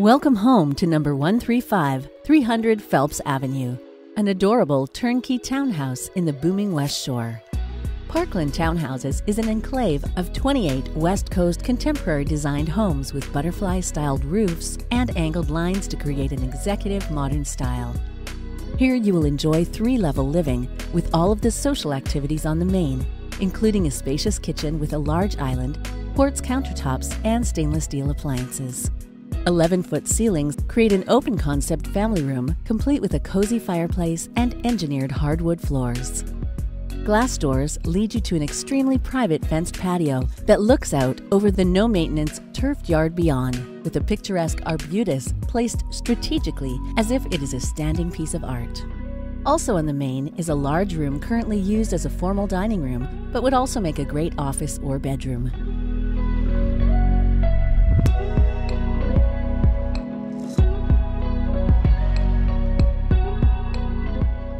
Welcome home to number 135, 300 Phelps Avenue, an adorable turnkey townhouse in the booming West Shore. Parkland Townhouses is an enclave of 28 West Coast contemporary designed homes with butterfly styled roofs and angled lines to create an executive modern style. Here you will enjoy three level living with all of the social activities on the main, including a spacious kitchen with a large island, quartz countertops, and stainless steel appliances. 11 foot ceilings create an open concept family room complete with a cozy fireplace and engineered hardwood floors. Glass doors lead you to an extremely private fenced patio that looks out over the no maintenance turfed yard beyond, with a picturesque arbutus placed strategically as if it is a standing piece of art. Also on the main is a large room currently used as a formal dining room, but would also make a great office or bedroom.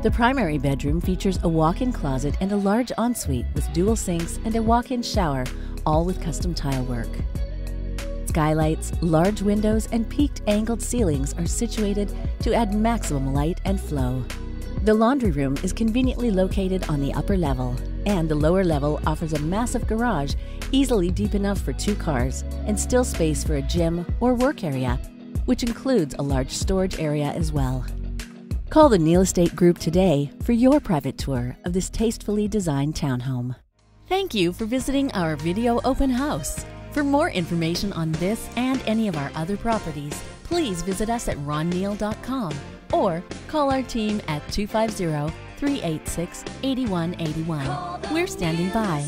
The primary bedroom features a walk in closet and a large ensuite with dual sinks and a walk in shower, all with custom tile work. Skylights, large windows, and peaked angled ceilings are situated to add maximum light and flow. The laundry room is conveniently located on the upper level, and the lower level offers a massive garage easily deep enough for two cars and still space for a gym or work area, which includes a large storage area as well. Call the Neal Estate Group today for your private tour of this tastefully designed townhome. Thank you for visiting our video open house. For more information on this and any of our other properties, please visit us at ronneal.com or call our team at 250 386 8181. We're standing by.